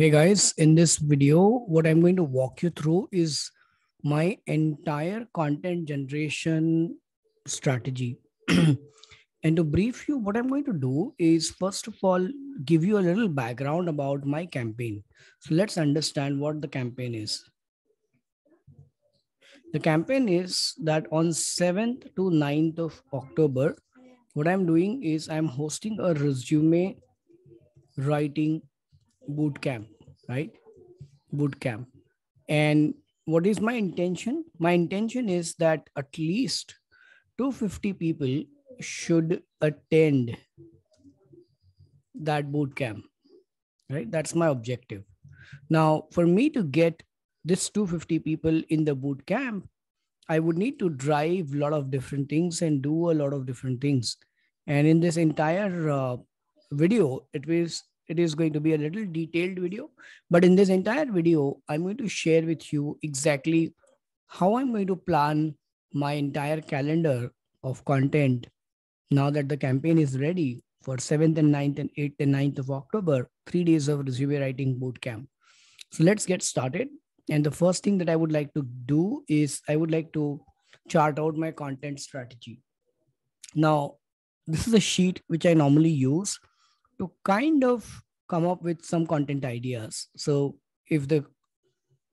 Hey guys, in this video, what I'm going to walk you through is my entire content generation strategy. and to brief you, what I'm going to do is first of all, give you a little background about my campaign. So let's understand what the campaign is. The campaign is that on 7th to 9th of October, what I'm doing is I'm hosting a resume writing boot camp, right? Boot camp. And what is my intention? My intention is that at least 250 people should attend that boot camp, right? That's my objective. Now, for me to get this 250 people in the boot camp, I would need to drive a lot of different things and do a lot of different things. And in this entire uh, video, it was it is going to be a little detailed video, but in this entire video, I'm going to share with you exactly how I'm going to plan my entire calendar of content now that the campaign is ready for 7th and 9th and 8th and 9th of October, three days of resume writing boot camp. So let's get started. And the first thing that I would like to do is I would like to chart out my content strategy. Now, this is a sheet which I normally use to kind of come up with some content ideas. So if the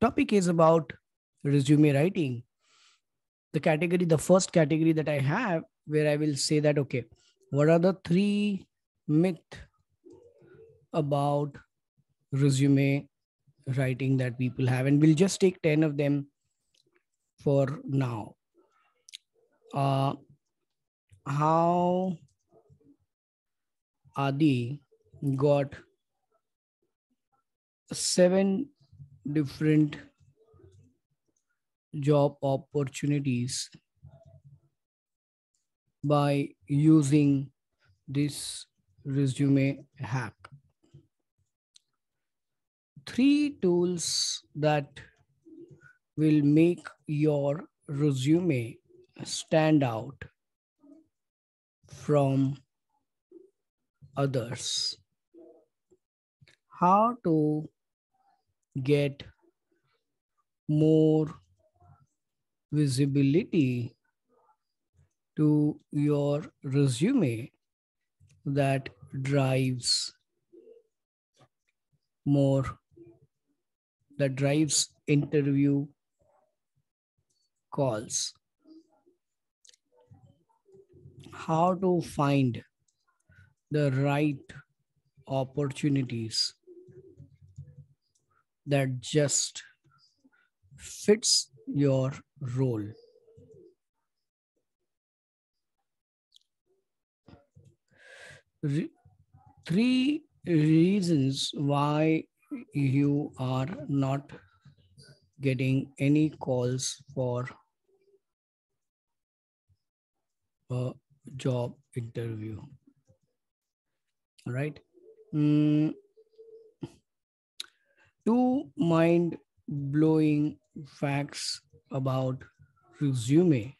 topic is about resume writing, the category, the first category that I have where I will say that, okay, what are the three myth about resume writing that people have? And we'll just take 10 of them for now. Uh, how Adi got seven different job opportunities by using this resume hack. Three tools that will make your resume stand out from others. How to get more visibility to your resume that drives more that drives interview calls how to find the right opportunities that just fits your role. Re three reasons why you are not getting any calls for a job interview. Right. Mm, two mind blowing facts about resume.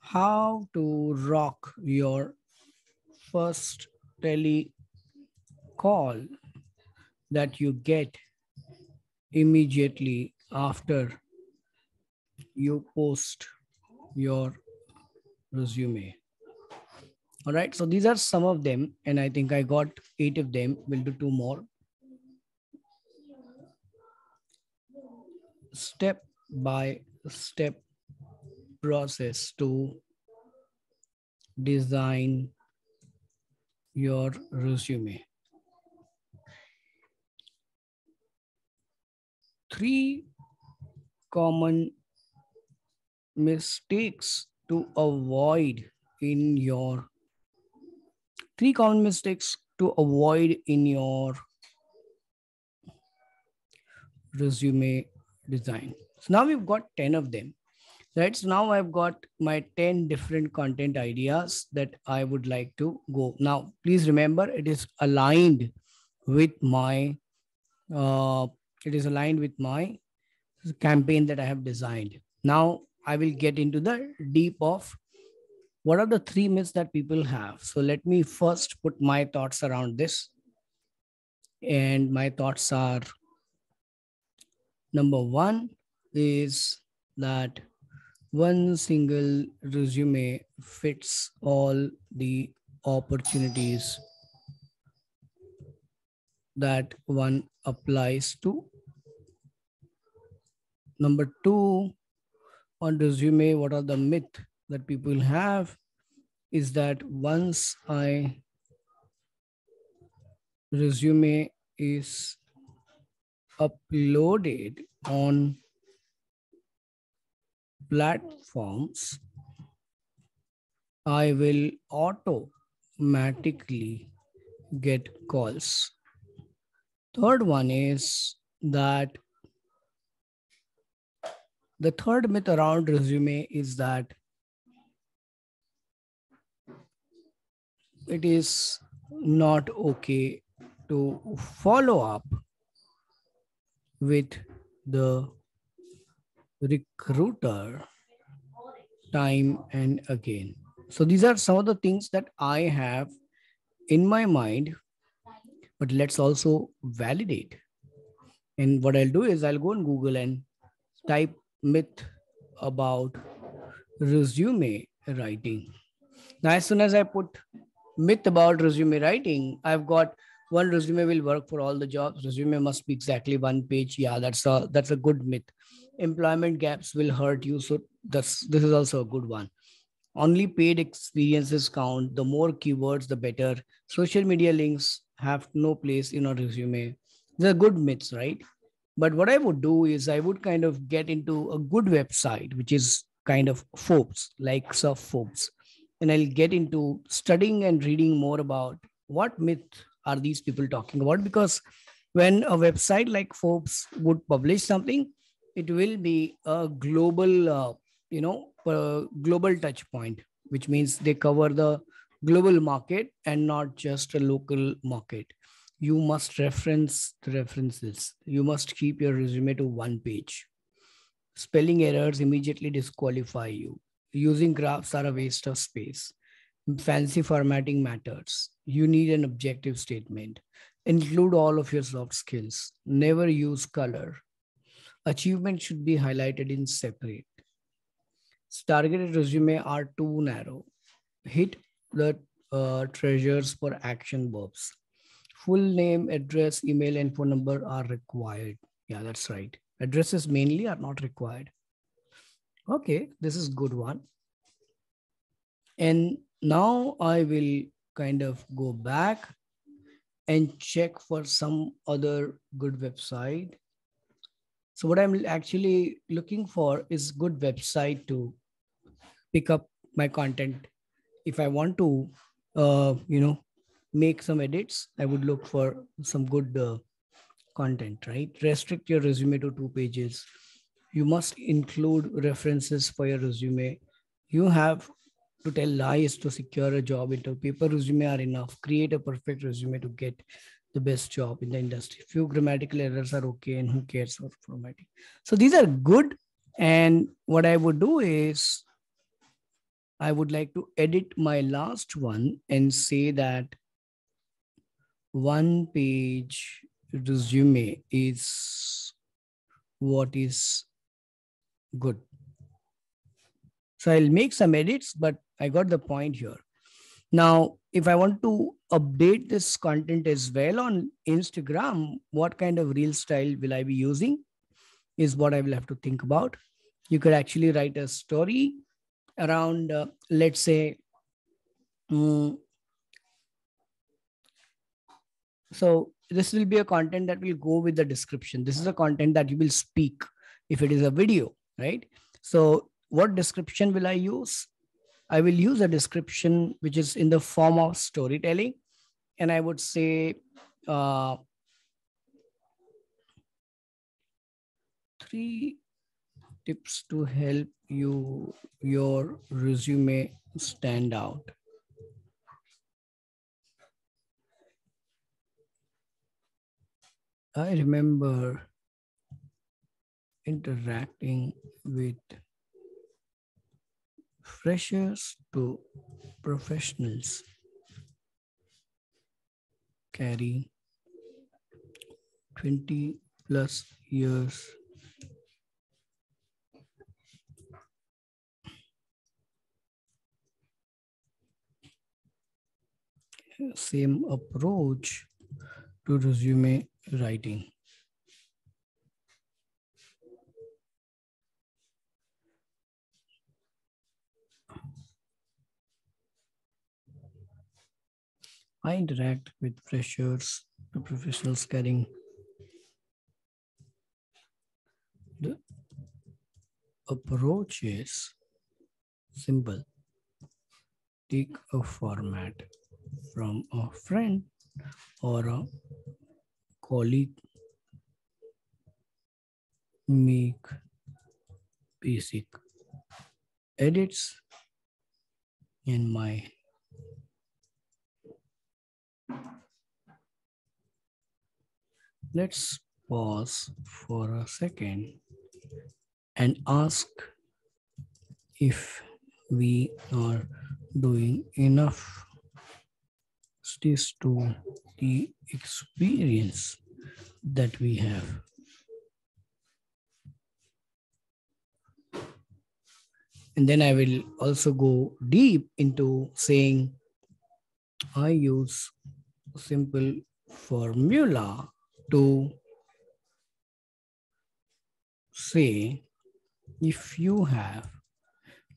How to rock your first tele call that you get immediately after you post your resume. All right, so these are some of them, and I think I got eight of them. We'll do two more. Step by step process to design your resume. Three common mistakes to avoid in your three common mistakes to avoid in your resume design. So now we've got 10 of them, right? So now I've got my 10 different content ideas that I would like to go. Now, please remember it is aligned with my, uh, it is aligned with my campaign that I have designed. Now I will get into the deep of what are the three myths that people have. So let me first put my thoughts around this. And my thoughts are number one is that one single resume fits all the opportunities that one applies to. Number two, on resume, what are the myth that people have is that once I resume is uploaded on platforms, I will automatically get calls. Third one is that the third myth around resume is that it is not okay to follow up with the recruiter time and again. So these are some of the things that I have in my mind, but let's also validate. And what I'll do is I'll go on Google and type myth about resume writing. Now, as soon as I put myth about resume writing, I've got one resume will work for all the jobs. Resume must be exactly one page. Yeah, that's a that's a good myth. Employment gaps will hurt you. So that's this is also a good one. Only paid experiences count. The more keywords, the better. Social media links have no place in a resume. They're good myths, right? But what I would do is I would kind of get into a good website, which is kind of Forbes, like Surf Forbes. And I'll get into studying and reading more about what myth are these people talking about. Because when a website like forbes would publish something it will be a global uh, you know uh, global touch point which means they cover the global market and not just a local market. You must reference the references. You must keep your resume to one page. Spelling errors immediately disqualify you using graphs are a waste of space fancy formatting matters. You need an objective statement. Include all of your soft skills. Never use color. Achievement should be highlighted in separate. Targeted resume are too narrow. Hit the uh, treasures for action verbs. Full name, address, email, and phone number are required. Yeah, that's right. Addresses mainly are not required. Okay, this is good one. And now I will kind of go back and check for some other good website. So what I'm actually looking for is good website to pick up my content. If I want to, uh, you know, make some edits, I would look for some good uh, content, right? Restrict your resume to two pages. You must include references for your resume. You have to tell lies to secure a job into paper resume are enough. Create a perfect resume to get the best job in the industry. Few grammatical errors are okay and who cares for formatting. So these are good. And what i would do is i would like to edit my last one and say that one page resume is what is good so I'll make some edits, but I got the point here. Now, if I want to update this content as well on Instagram, what kind of reel style will I be using is what I will have to think about. You could actually write a story around, uh, let's say, um, so this will be a content that will go with the description. This is a content that you will speak if it is a video, right? So what description will I use? I will use a description which is in the form of storytelling. And I would say uh, three tips to help you your resume stand out. I remember interacting with freshers to professionals carry 20 plus years same approach to resume writing. I interact with freshers professionals carrying the approach is simple. Take a format from a friend or a colleague make basic edits in my let's pause for a second and ask if we are doing enough this to the experience that we have. And then I will also go deep into saying I use simple formula to say if you have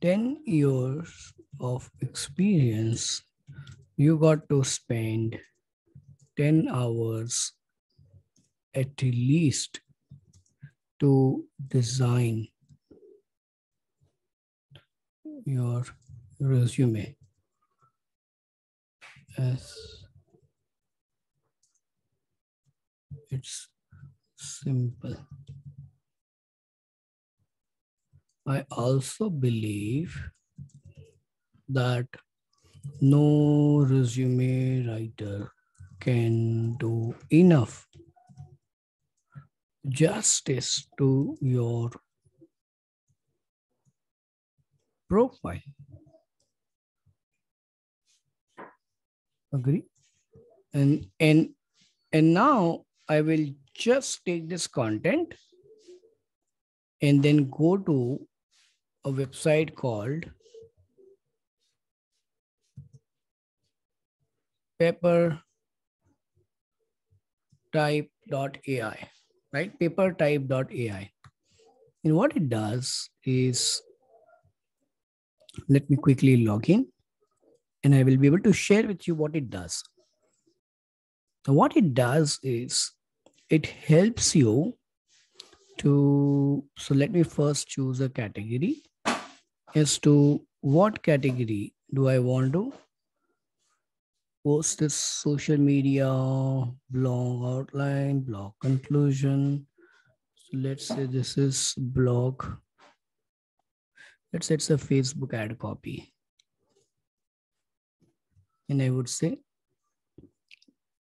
10 years of experience you got to spend 10 hours at least to design your resume. As it's simple. I also believe that no resume writer can do enough justice to your profile. Agree? And and and now I will just take this content and then go to a website called papertype.ai, right? Papertype.ai. And what it does is, let me quickly log in and I will be able to share with you what it does. So what it does is it helps you to, so let me first choose a category as to what category do I want to post this social media, blog outline, blog conclusion. So let's say this is blog. Let's say it's a Facebook ad copy. And I would say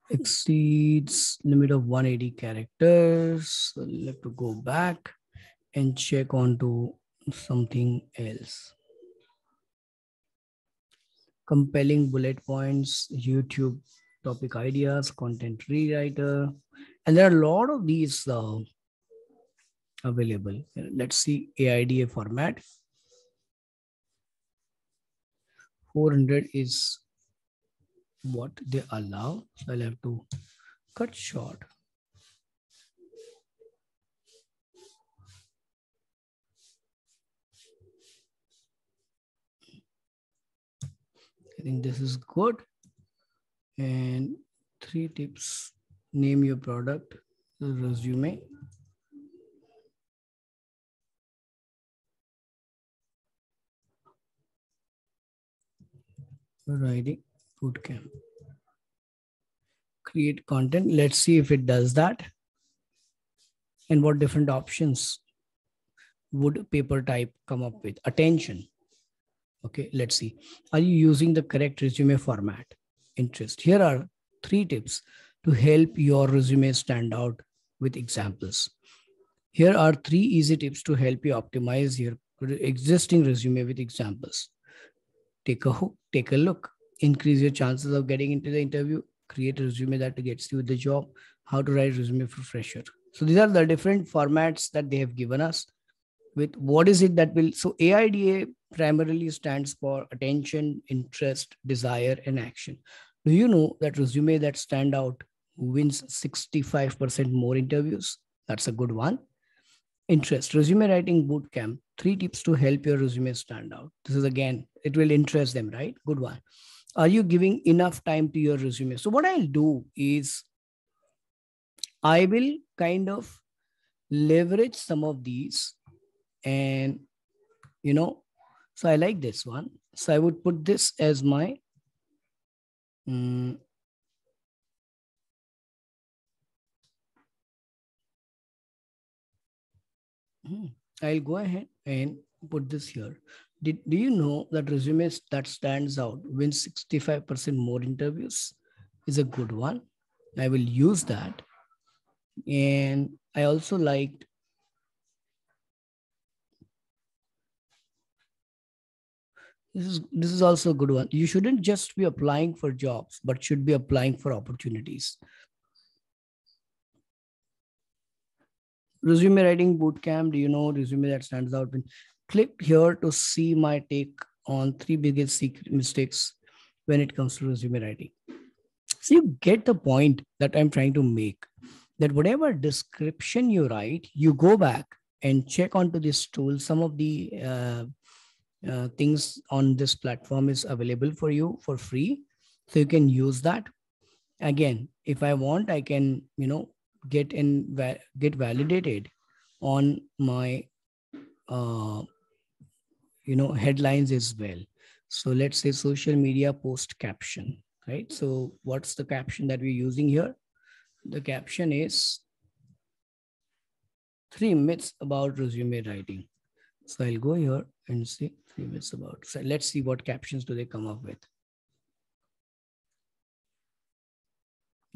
exceeds limit of 180 characters. So I'll have to go back and check onto something else compelling bullet points, YouTube topic ideas, content rewriter, and there are a lot of these uh, available. Let's see AIDA format. 400 is what they allow. So I'll have to cut short. I think this is good. And three tips, name your product, resume. Writing bootcamp. Create content. Let's see if it does that. And what different options would paper type come up with? Attention Okay, let's see. Are you using the correct resume format? Interest. Here are three tips to help your resume stand out with examples. Here are three easy tips to help you optimize your existing resume with examples. Take a hook, take a look, increase your chances of getting into the interview, create a resume that gets you the job. how to write resume for fresher. So these are the different formats that they have given us with what is it that will, so AIDA primarily stands for attention, interest, desire, and action. Do you know that resume that stand out wins 65% more interviews? That's a good one. Interest, resume writing bootcamp, three tips to help your resume stand out. This is again, it will interest them, right? Good one. Are you giving enough time to your resume? So what I'll do is I will kind of leverage some of these and, you know, so I like this one. So I would put this as my um, I'll go ahead and put this here. Did, do you know that resumes that stands out wins 65% more interviews is a good one. I will use that. And I also liked this is this is also a good one. You shouldn't just be applying for jobs, but should be applying for opportunities. Resume writing bootcamp. Do you know resume that stands out? Click here to see my take on three biggest secret mistakes when it comes to resume writing. So you get the point that I'm trying to make that whatever description you write, you go back and check onto this tool. Some of the uh, uh, things on this platform is available for you for free. So you can use that. Again, if I want, I can, you know, get in get validated on my uh, you know headlines as well so let's say social media post caption right so what's the caption that we're using here the caption is three myths about resume writing. So I'll go here and see three myths about. So let's see what captions do they come up with.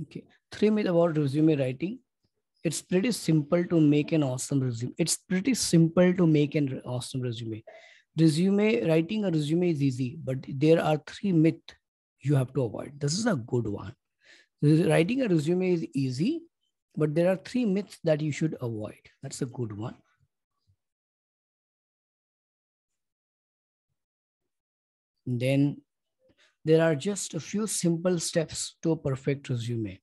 Okay, three myths about resume writing. It's pretty simple to make an awesome resume. It's pretty simple to make an awesome resume. Resume writing a resume is easy, but there are three myths you have to avoid. This is a good one. Writing a resume is easy, but there are three myths that you should avoid. That's a good one. then there are just a few simple steps to a perfect resume.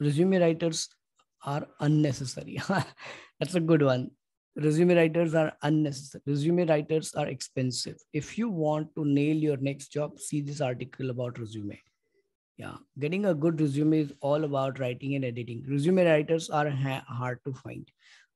Resume writers are unnecessary. That's a good one. Resume writers are unnecessary. Resume writers are expensive. If you want to nail your next job, see this article about resume. Yeah, getting a good resume is all about writing and editing. Resume writers are ha- hard to find.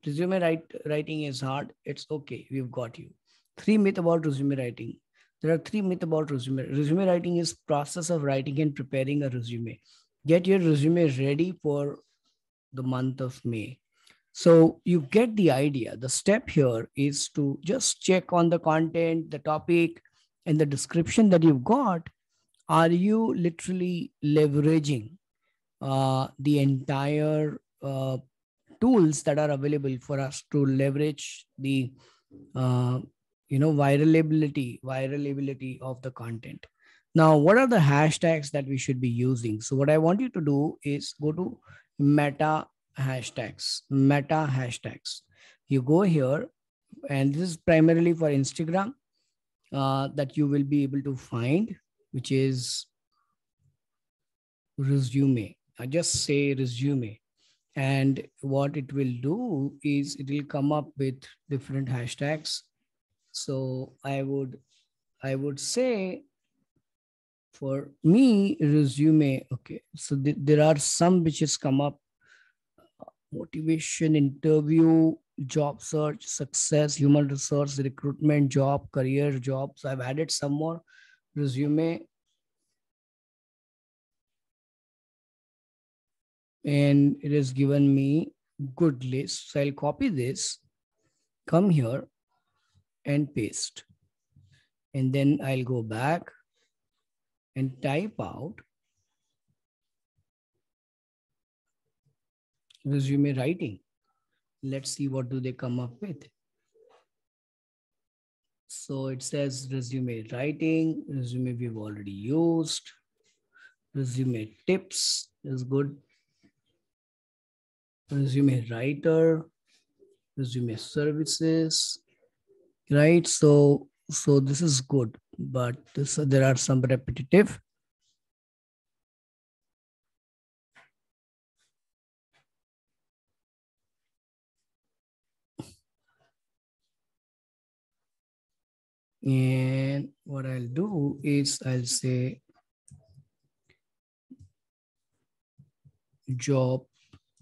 Resume write, writing is hard. It's okay. We've got you. Three myth about resume writing. There are three myth about resume. Resume writing is process of writing and preparing a resume. Get your resume ready for the month of May. So you get the idea. The step here is to just check on the content, the topic, and the description that you've got. Are you literally leveraging uh, the entire uh, tools that are available for us to leverage the uh, you know viralability viralability of the content? Now what are the hashtags that we should be using? So what i want you to do is go to meta hashtags meta hashtags you go here and this is primarily for instagram uh, that you will be able to find which is resume. I just say resume. And what it will do is it will come up with different hashtags. So I would, I would say for me, resume. Okay. So th there are some which has come up motivation, interview, job search, success, human resource, recruitment, job, career, jobs. I've added some more resume and it has given me good list. So I'll copy this, come here and paste. And then I'll go back and type out resume writing. Let's see what do they come up with. So it says resume writing, resume we've already used, resume tips, is good. Resume writer, resume services, right? So, so this is good, but this there are some repetitive. And what I'll do is I'll say job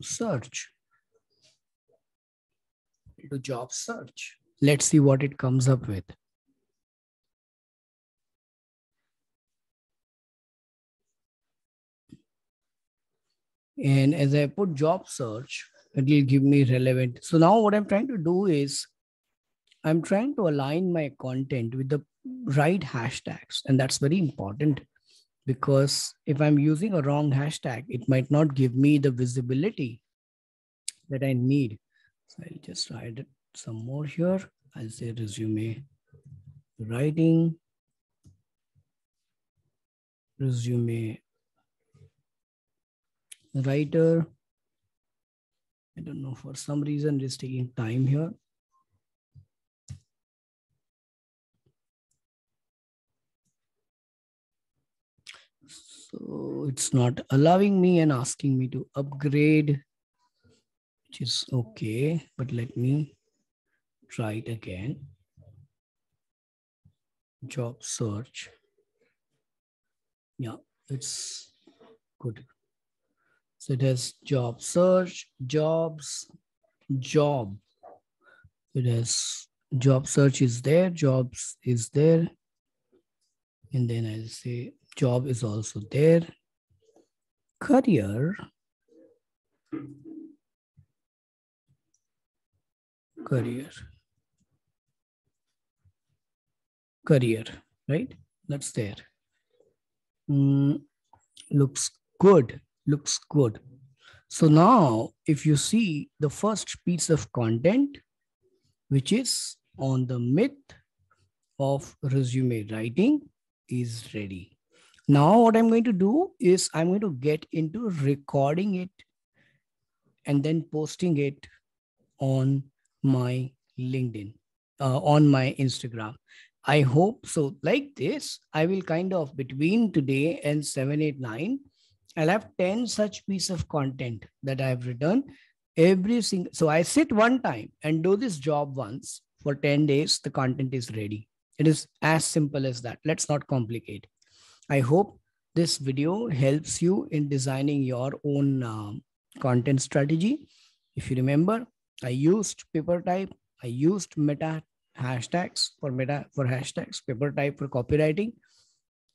search. To job search. Let's see what it comes up with. And as I put job search, it will give me relevant. So now what I'm trying to do is I'm trying to align my content with the right hashtags. And that's very important because if I'm using a wrong hashtag, it might not give me the visibility that I need. So I'll just write it some more here. I'll say resume writing, resume writer. I don't know, for some reason it's taking time here. So it's not allowing me and asking me to upgrade, which is okay, but let me try it again. Job search. Yeah, it's good. So it has job search, jobs, job. It has job search is there, jobs is there. And then I'll say job is also there. Career. Career. Career, right? That's there. Mm, looks good. Looks good. So now, if you see the first piece of content, which is on the myth of resume writing, is ready. Now what I'm going to do is I'm going to get into recording it and then posting it on my LinkedIn, uh, on my Instagram. I hope so. Like this, I will kind of between today and 789, I'll have 10 such piece of content that I have written every single. So I sit one time and do this job once for 10 days. The content is ready. It is as simple as that. Let's not complicate. I hope this video helps you in designing your own um, content strategy. If you remember, I used paper type, I used meta hashtags for meta for hashtags, paper type for copywriting,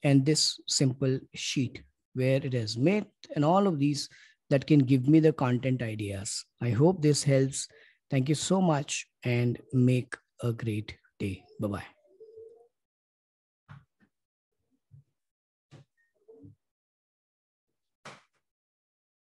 and this simple sheet where it has myth and all of these that can give me the content ideas. I hope this helps. Thank you so much and make a great day. Bye bye.